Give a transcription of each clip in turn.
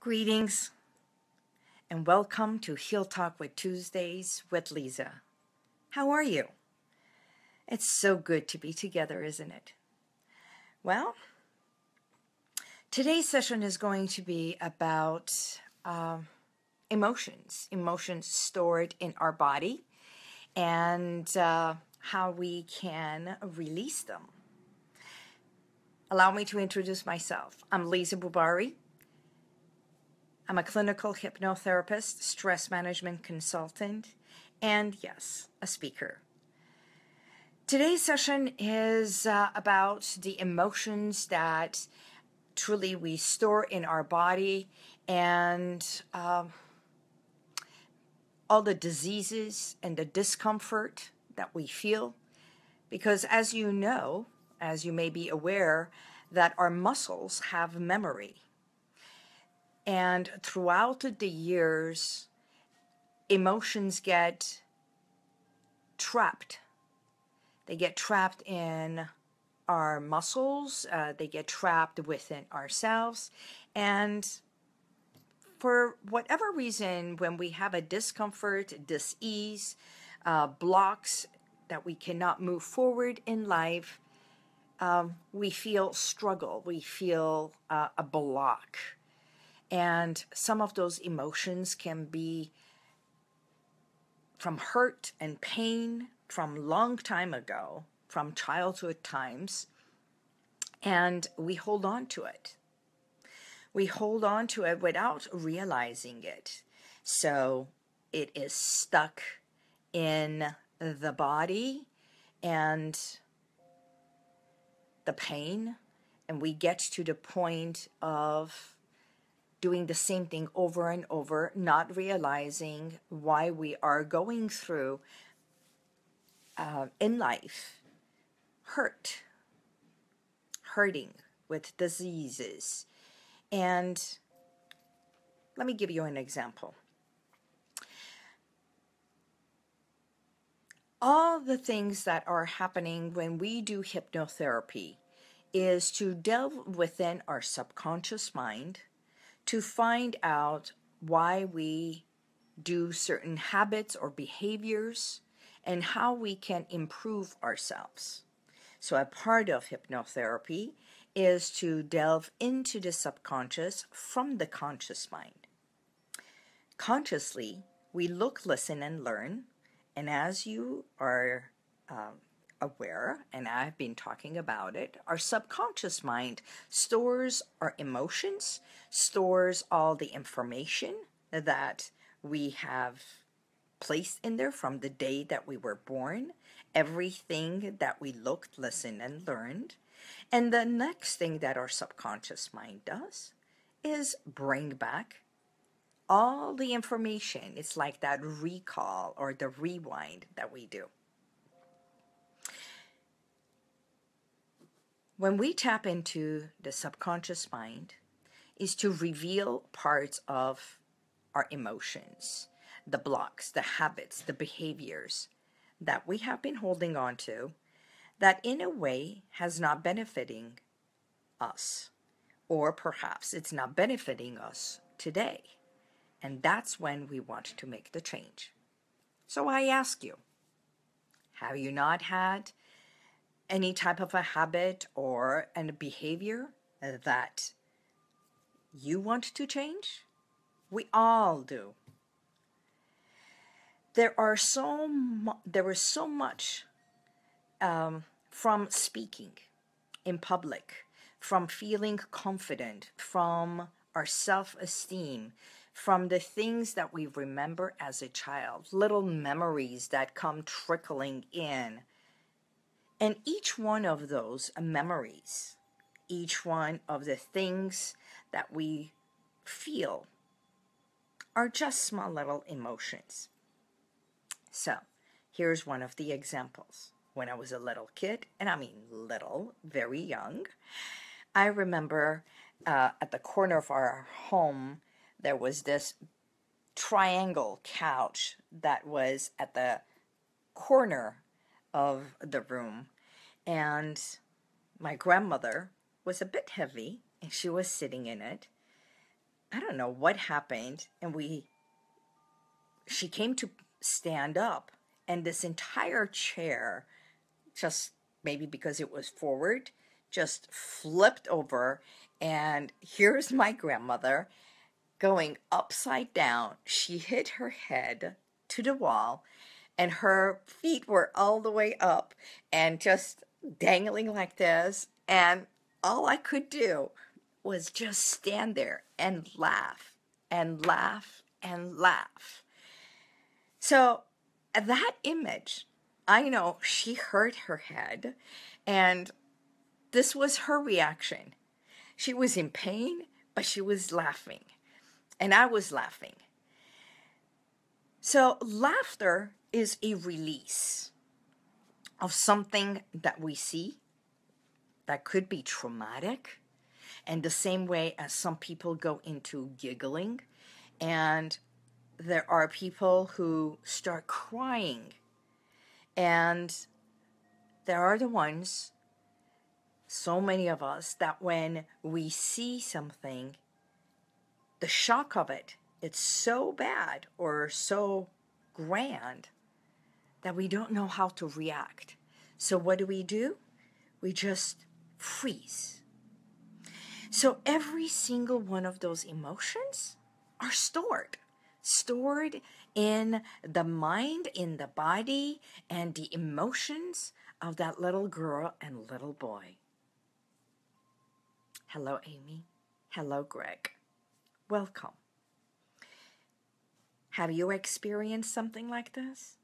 Greetings and welcome to Heal Talk with Tuesdays with Liza. How are you? It's so good to be together, isn't it? Well, today's session is going to be about um, emotions, emotions stored in our body, and uh, how we can release them. Allow me to introduce myself. I'm Liza Boubari. I'm a clinical hypnotherapist, stress management consultant, and yes, a speaker. Today's session is uh, about the emotions that truly we store in our body and um, all the diseases and the discomfort that we feel. Because as you know, as you may be aware, that our muscles have memory. And throughout the years, emotions get trapped. They get trapped in our muscles, uh, they get trapped within ourselves. And for whatever reason, when we have a discomfort, dis-ease, uh, blocks that we cannot move forward in life, um, we feel struggle, we feel uh, a block. And some of those emotions can be from hurt and pain from long time ago, from childhood times, and we hold on to it. We hold on to it without realizing it. So it is stuck in the body and the pain, and we get to the point of doing the same thing over and over, not realizing why we are going through uh, in life hurt, hurting with diseases. And let me give you an example. All the things that are happening when we do hypnotherapy is to delve within our subconscious mind to find out why we do certain habits or behaviors and how we can improve ourselves. So, a part of hypnotherapy is to delve into the subconscious from the conscious mind. Consciously, we look, listen, and learn. And as you are um, aware, and I've been talking about it, our subconscious mind stores our emotions, stores all the information that we have placed in there from the day that we were born, everything that we looked, listened, and learned. And the next thing that our subconscious mind does is bring back all the information. It's like that recall or the rewind that we do. When we tap into the subconscious mind, is to reveal parts of our emotions, the blocks, the habits, the behaviors that we have been holding on to that in a way has not benefiting us or perhaps it's not benefiting us today. And that's when we want to make the change. So I ask you, have you not had any type of a habit or a behavior that you want to change? We all do. There are so mu- there is so much um, from speaking in public, from feeling confident, from our self-esteem, from the things that we remember as a child, little memories that come trickling in and each one of those memories, each one of the things that we feel are just small little emotions. So, here's one of the examples. When I was a little kid, and I mean little, very young, I remember uh, at the corner of our home, there was this triangle couch that was at the corner of the room, and my grandmother was a bit heavy, and she was sitting in it. I don't know what happened, and we, she came to stand up, and this entire chair, just maybe because it was forward, just flipped over. And here's my grandmother going upside down. She hit her head to the wall, and her feet were all the way up and just dangling like this. And all I could do was just stand there and laugh and laugh and laugh. So that image, I know she hurt her head, and this was her reaction. She was in pain, but she was laughing, and I was laughing. So, laughter is a release of something that we see that could be traumatic, and the same way as some people go into giggling, and there are people who start crying, and there are the ones, so many of us, that when we see something, the shock of it, it's so bad or so grand that we don't know how to react. So, what do we do? We just freeze. So, every single one of those emotions are stored, stored in the mind, in the body, and the emotions of that little girl and little boy. Hello, Amy. Hello, Greg. Welcome. Have you experienced something like this?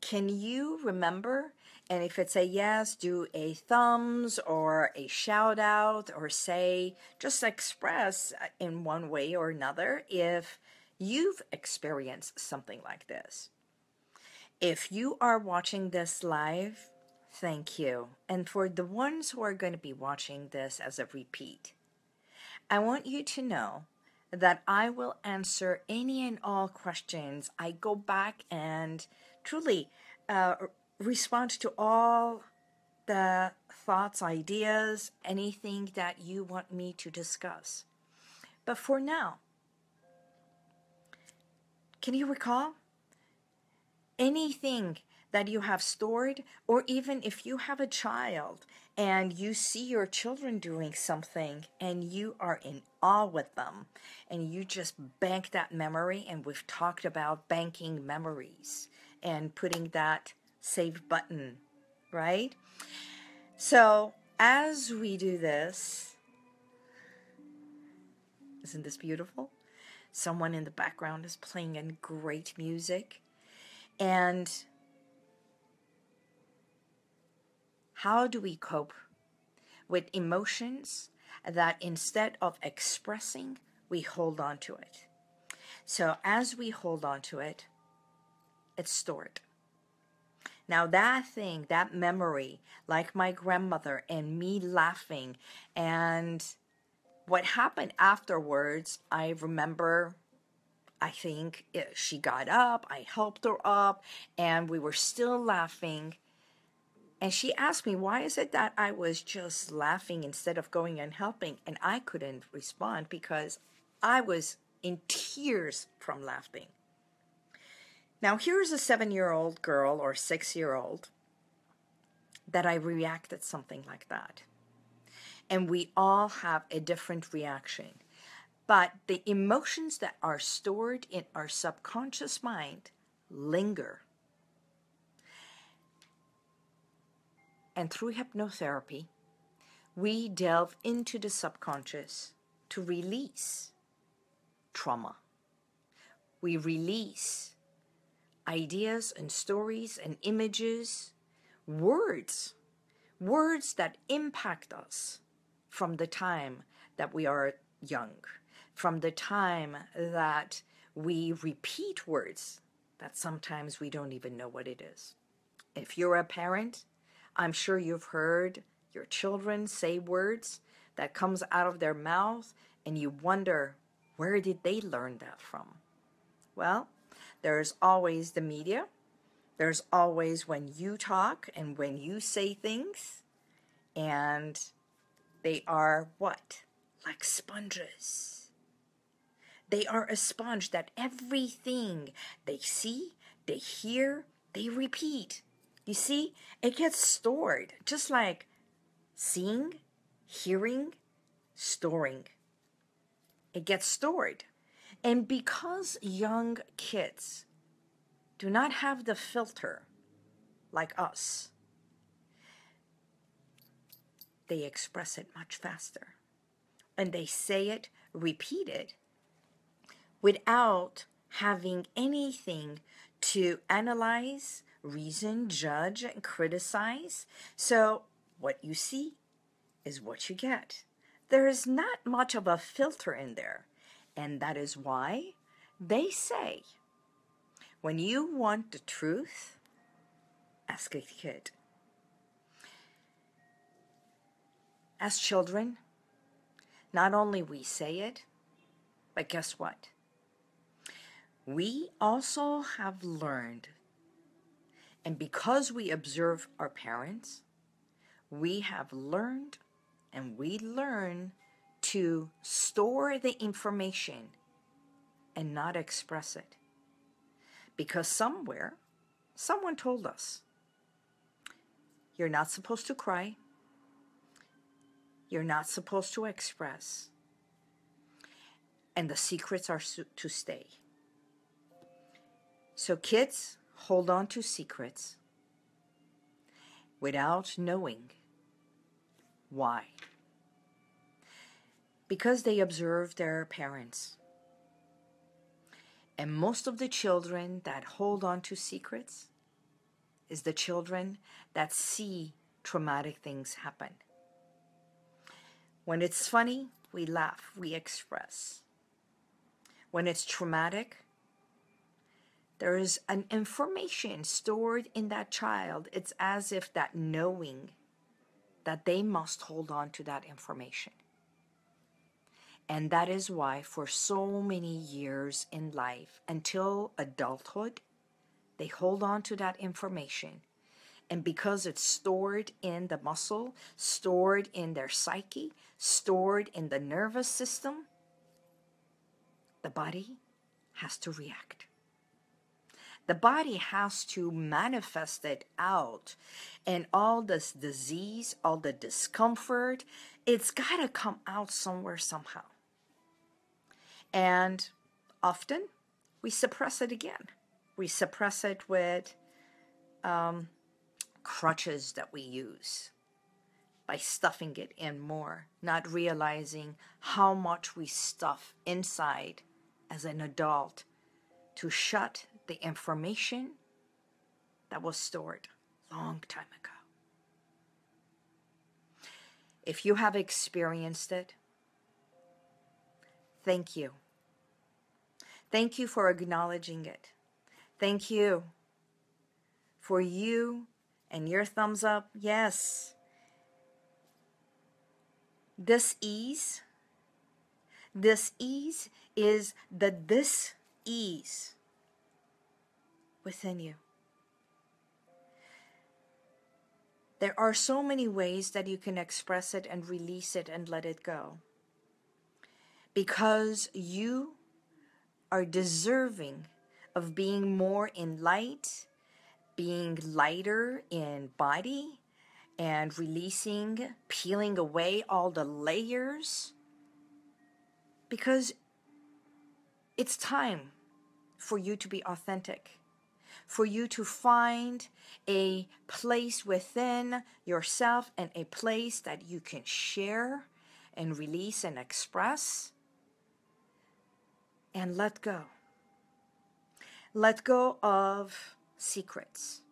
Can you remember? And if it's a yes, do a thumbs or a shout out or say, just express uh, in one way or another if you've experienced something like this. If you are watching this live, thank you. And for the ones who are going to be watching this as a repeat, I want you to know that I will answer any and all questions. I go back and truly uh, respond to all the thoughts, ideas, anything that you want me to discuss. But for now, can you recall anything that you have stored, or even if you have a child and you see your children doing something and you are in awe with them and you just bank that memory, and we've talked about banking memories and putting that save button, right? So, as we do this, isn't this beautiful? Someone in the background is playing in great music. And how do we cope with emotions that instead of expressing, we hold on to it? So, as we hold on to it, it's stored. Now, that thing, that memory, like my grandmother and me laughing, and what happened afterwards, I remember. I think it, she got up, I helped her up, and we were still laughing. And she asked me, Why is it that I was just laughing instead of going and helping? And I couldn't respond because I was in tears from laughing. Now, here's a seven year old girl or six year old that I reacted something like that. And we all have a different reaction. But the emotions that are stored in our subconscious mind linger. And through hypnotherapy, we delve into the subconscious to release trauma. We release ideas and stories and images, words, words that impact us from the time that we are young, from the time that we repeat words that sometimes we don't even know what it is. If you're a parent, I'm sure you've heard your children say words that comes out of their mouth and you wonder where did they learn that from? Well, there's always the media. There's always when you talk and when you say things. And they are what? Like sponges. They are a sponge that everything they see, they hear, they repeat. You see, it gets stored just like seeing, hearing, storing. It gets stored. And because young kids do not have the filter like us, they express it much faster. And they say it, repeat it, without having anything to analyze, reason, judge, and criticize. So, what you see is what you get. There is not much of a filter in there. And that is why they say when you want the truth, ask a kid. As children, not only we say it, but guess what? We also have learned, and because we observe our parents, we have learned and we learn to store the information and not express it. Because somewhere, someone told us, you're not supposed to cry, you're not supposed to express, and the secrets are to stay. So, kids, hold on to secrets without knowing why because they observe their parents. And most of the children that hold on to secrets is the children that see traumatic things happen. When it's funny, we laugh, we express. When it's traumatic, there is an information stored in that child. It's as if that knowing that they must hold on to that information. And that is why, for so many years in life, until adulthood, they hold on to that information. And because it's stored in the muscle, stored in their psyche, stored in the nervous system, the body has to react. The body has to manifest it out. And all this disease, all the discomfort, it's got to come out somewhere, somehow. And often we suppress it again. We suppress it with um, crutches that we use by stuffing it in more, not realizing how much we stuff inside as an adult to shut the information that was stored long time ago. If you have experienced it, thank you. Thank you for acknowledging it. Thank you for you and your thumbs up. Yes. This ease, this ease is the this ease within you. There are so many ways that you can express it and release it and let it go. Because you are deserving of being more in light, being lighter in body, and releasing, peeling away all the layers. Because it's time for you to be authentic, for you to find a place within yourself and a place that you can share and release and express and let go. Let go of secrets.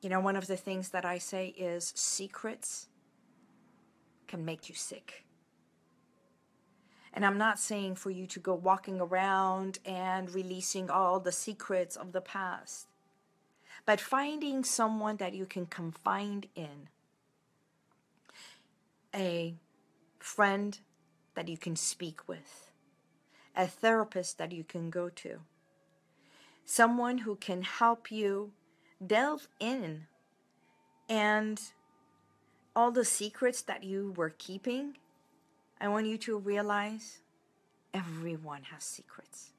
You know, one of the things that I say is secrets can make you sick. And I'm not saying for you to go walking around and releasing all the secrets of the past, but finding someone that you can confide in. A friend that you can speak with a therapist that you can go to, someone who can help you delve in and all the secrets that you were keeping. I want you to realize everyone has secrets.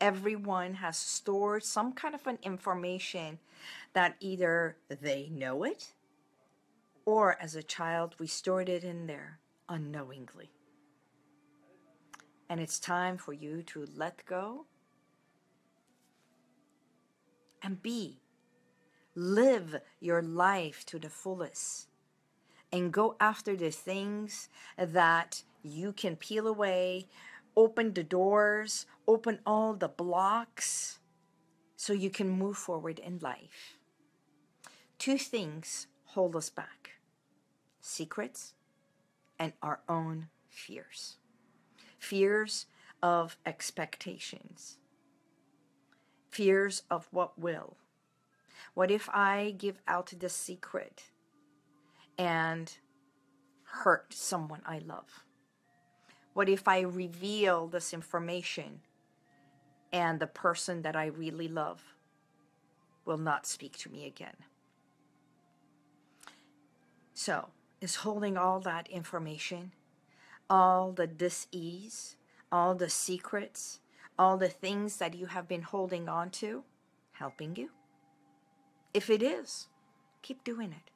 Everyone has stored some kind of an information that either they know it or as a child we stored it in there unknowingly. And it's time for you to let go and be. Live your life to the fullest and go after the things that you can peel away, open the doors, open all the blocks so you can move forward in life. Two things hold us back secrets and our own fears. Fears of expectations, fears of what will. What if I give out the secret and hurt someone I love? What if I reveal this information and the person that I really love will not speak to me again? So, is holding all that information, all the dis-ease, all the secrets, all the things that you have been holding on to, helping you? If it is, keep doing it.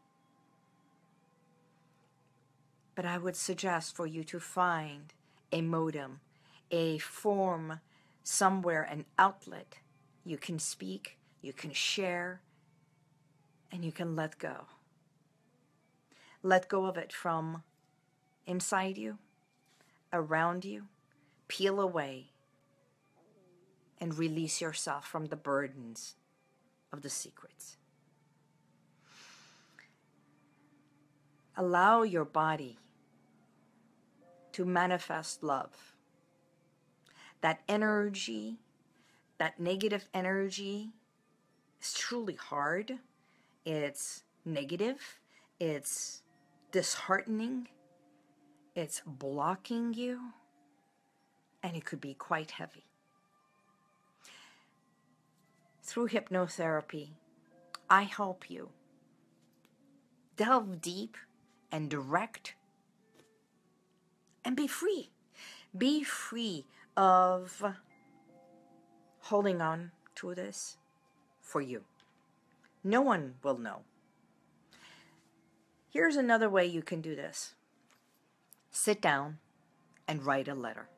But I would suggest for you to find a modem, a form somewhere, an outlet you can speak, you can share, and you can let go. Let go of it from inside you, around you, peel away, and release yourself from the burdens of the secrets. Allow your body to manifest love. That energy, that negative energy, is truly hard. It's negative. It's disheartening. It's blocking you. And it could be quite heavy. Through hypnotherapy, I help you delve deep and direct and be free. Be free of holding on to this for you. No one will know. Here's another way you can do this sit down and write a letter.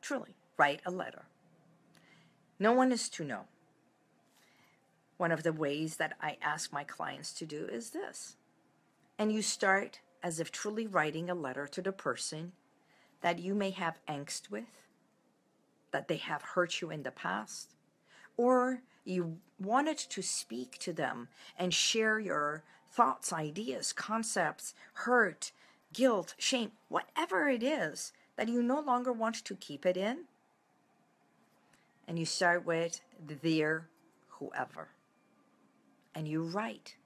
Truly, write a letter. No one is to know. One of the ways that I ask my clients to do is this. And you start as if truly writing a letter to the person that you may have angst with, that they have hurt you in the past, or you wanted to speak to them and share your thoughts, ideas, concepts, hurt, guilt, shame, whatever it is that you no longer want to keep it in. And you start with their whoever. And you write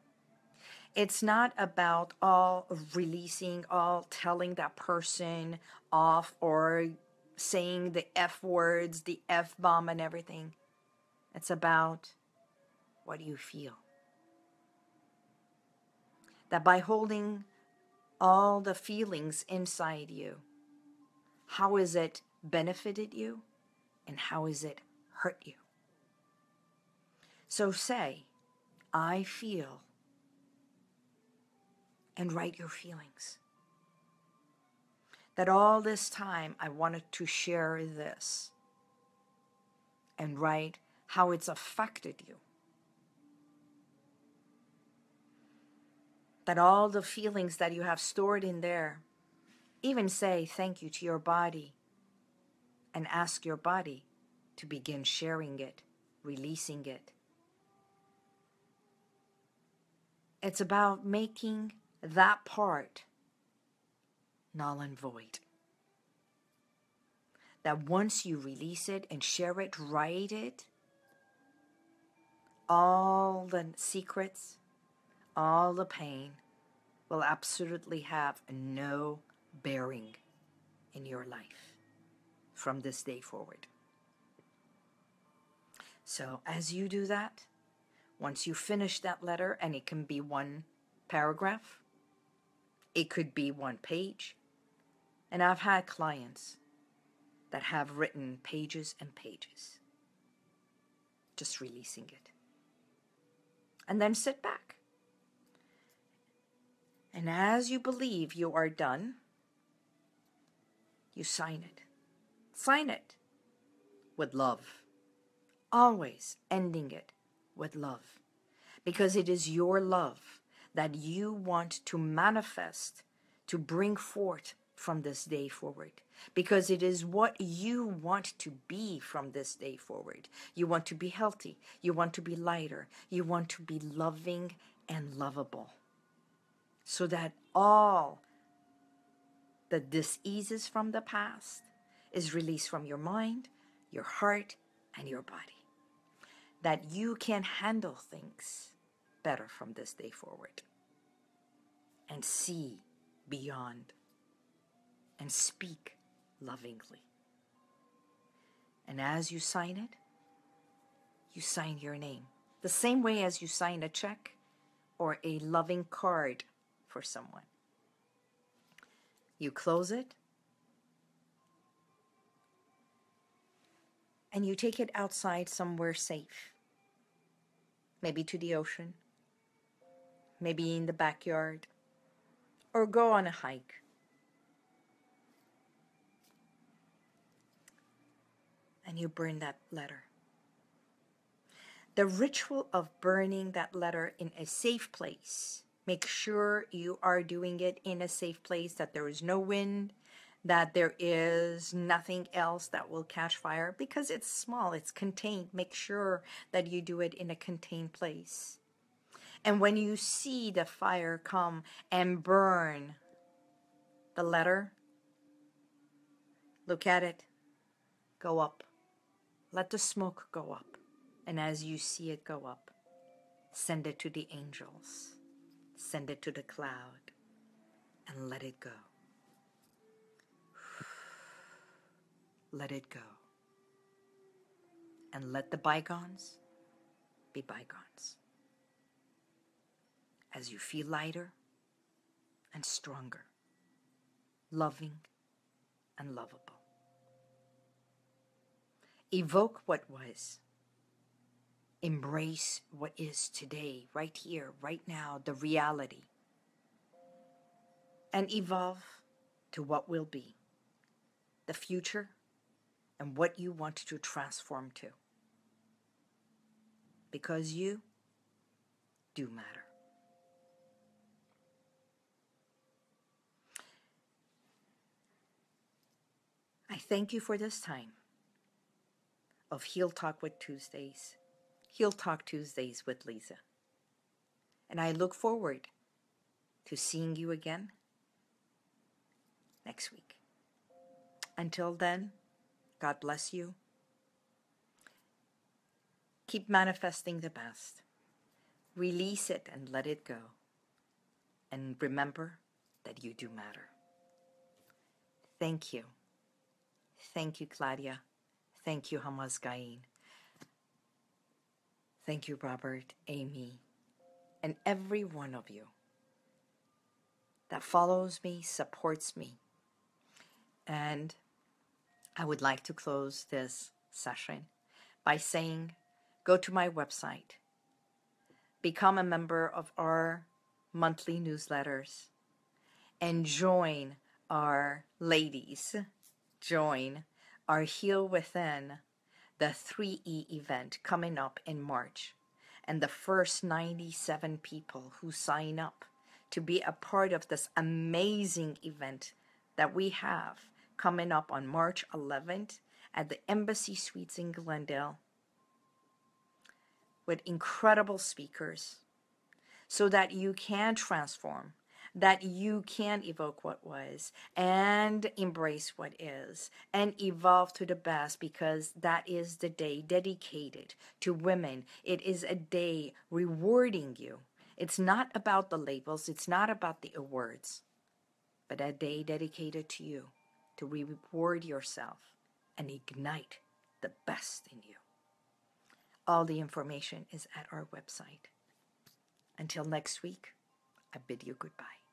it's not about all releasing, all telling that person off or saying the F words, the F bomb, and everything. It's about what you feel. That by holding all the feelings inside you, How has it benefited you and how has it hurt you? So say, I feel and write your feelings. That all this time I wanted to share this and write how it's affected you. That all the feelings that you have stored in there, even say thank you to your body and ask your body to begin sharing it, releasing it. It's about making that part null and void. That once you release it and share it, write it, all the secrets, all the pain will absolutely have no bearing in your life from this day forward. So, as you do that, once you finish that letter, and it can be one paragraph, it could be one page. And I've had clients that have written pages and pages. Just releasing it. And then sit back. And as you believe you are done, you sign it. Sign it with love. Always ending it with love. Because it is your love that you want to manifest, to bring forth from this day forward. Because it is what you want to be from this day forward. You want to be healthy. You want to be lighter. You want to be loving and lovable. So that all the diseases from the past is released from your mind, your heart, and your body. That you can handle things better from this day forward and see beyond and speak lovingly. And as you sign it, you sign your name. The same way as you sign a check or a loving card for someone. You close it and you take it outside somewhere safe. Maybe to the ocean, maybe in the backyard, or go on a hike. And you burn that letter. The ritual of burning that letter in a safe place. Make sure you are doing it in a safe place, that there is no wind, that there is nothing else that will catch fire because it's small, it's contained. Make sure that you do it in a contained place. And when you see the fire come and burn the letter, look at it, go up. Let the smoke go up. And as you see it go up, send it to the angels, send it to the cloud, and let it go. let it go. And let the bygones be bygones. As you feel lighter and stronger, loving and lovable. Evoke what was. Embrace what is today, right here, right now, the reality. And evolve to what will be. The future and what you want to transform to. Because you do matter. I thank you for this time of Heal Talk with Tuesdays, Heal Talk Tuesdays with Liza. And I look forward to seeing you again next week. Until then, God bless you. Keep manifesting the best. Release it and let it go. And remember that you do matter. Thank you. Thank you, Claudia. Thank you, Hamas Gain. Thank you, Robert, Amy, and every one of you that follows me, supports me. And I would like to close this session by saying go to my website, become a member of our monthly newsletters, and join our ladies, join our Heal Within, the 3E event coming up in March. And the first 97 people who sign up to be a part of this amazing event that we have coming up on March 11th at the Embassy Suites in Glendale with incredible speakers so that you can transform, that you can evoke what was and embrace what is and evolve to the best because that is the day dedicated to women. It is a day rewarding you. It's not about the labels, it's not about the awards, but a day dedicated to you to reward yourself and ignite the best in you. All the information is at our website. Until next week, I bid you goodbye.